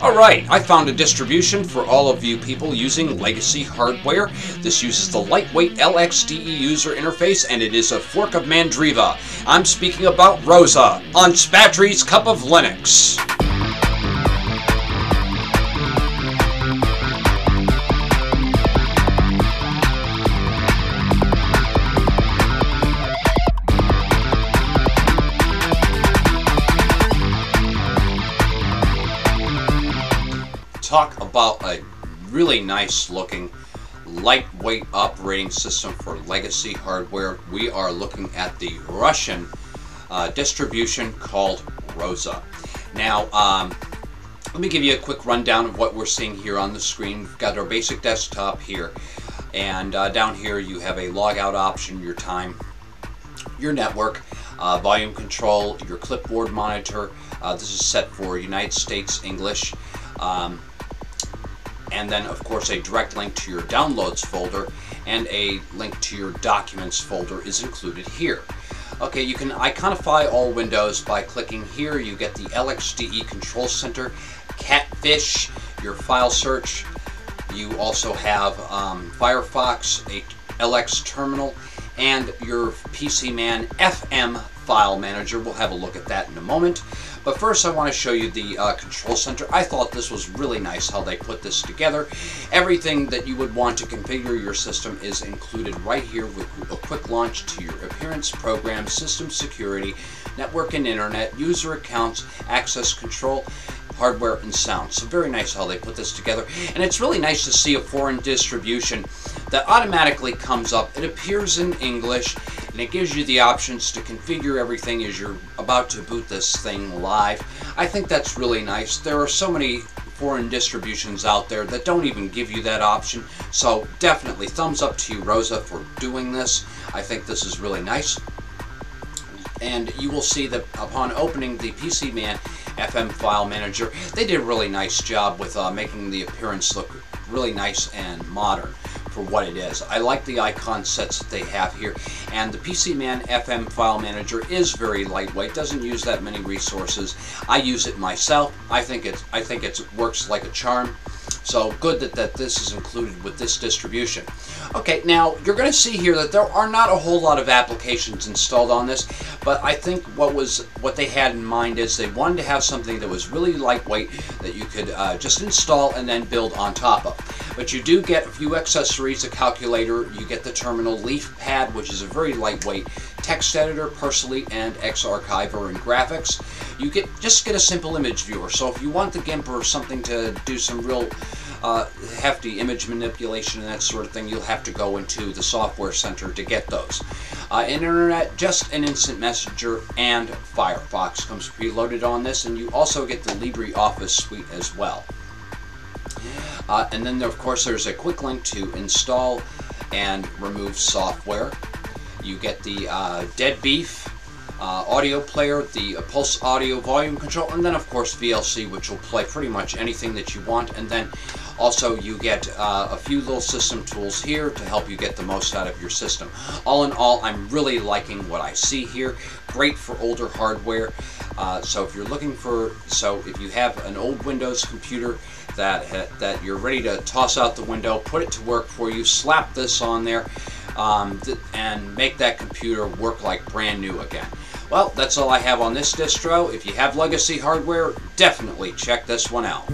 Alright, I found a distribution for all of you people using legacy hardware. This uses the lightweight LXDE user interface and it is a fork of Mandriva. I'm speaking about Rosa on Spatry's Cup of Linux. Talk about a really nice looking lightweight operating system for legacy hardware. We are looking at the Russian uh, distribution called Rosa. Now, um, let me give you a quick rundown of what we're seeing here on the screen. We've got our basic desktop here, and uh, down here you have a logout option, your time, your network, uh, volume control, your clipboard monitor. Uh, this is set for United States English. Um, and then of course a direct link to your downloads folder and a link to your documents folder is included here. Okay, you can iconify all windows by clicking here. You get the LXDE Control Center, Catfish, your file search. You also have um, Firefox, a LXTerminal, and your PCMan FM file manager. We'll have a look at that in a moment. But first I want to show you the uh, control center. I thought this was really nice how they put this together. Everything that you would want to configure your system is included right here with a quick launch to your appearance program, system security, network and internet, user accounts, access control, hardware and sound. So very nice how they put this together. And it's really nice to see a foreign distribution that automatically comes up. It appears in English and it gives you the options to configure everything as you're about to boot this thing live. I think that's really nice. There are so many foreign distributions out there that don't even give you that option. So definitely thumbs up to you Rosa for doing this. I think this is really nice. And you will see that upon opening the PCMan FM file manager, they did a really nice job with uh, making the appearance look really nice and modern for what it is. I like the icon sets that they have here and the PCMan FM file manager is very lightweight, doesn't use that many resources. I use it myself. I think it I think it works like a charm. So good that, that this is included with this distribution. Okay, now you're going to see here that there are not a whole lot of applications installed on this, but I think what was what they had in mind is they wanted to have something that was really lightweight that you could uh, just install and then build on top of. But you do get a few accessories, a calculator, you get the terminal Leafpad, which is a very lightweight text editor, Parcellite, and Xarchiver and graphics. You get just get a simple image viewer. So if you want the GIMP or something to do some real uh, hefty image manipulation and that sort of thing, you'll have to go into the software center to get those. Uh, Internet, just an instant messenger, and Firefox comes preloaded on this, and you also get the LibreOffice suite as well. Uh, and then, there, of course, there's a quick link to install and remove software. You get the uh, DeaDBeeF uh, audio player, the uh, PulseAudio volume control, and then of course VLC, which will play pretty much anything that you want. And then also you get uh, a few little system tools here to help you get the most out of your system. All in all, I'm really liking what I see here. Great for older hardware. Uh, so if you're looking for, so if you have an old Windows computer that that you're ready to toss out the window, put it to work for you, slap this on there um, and make that computer work like brand new again. Well, that's all I have on this distro. If you have legacy hardware, definitely check this one out.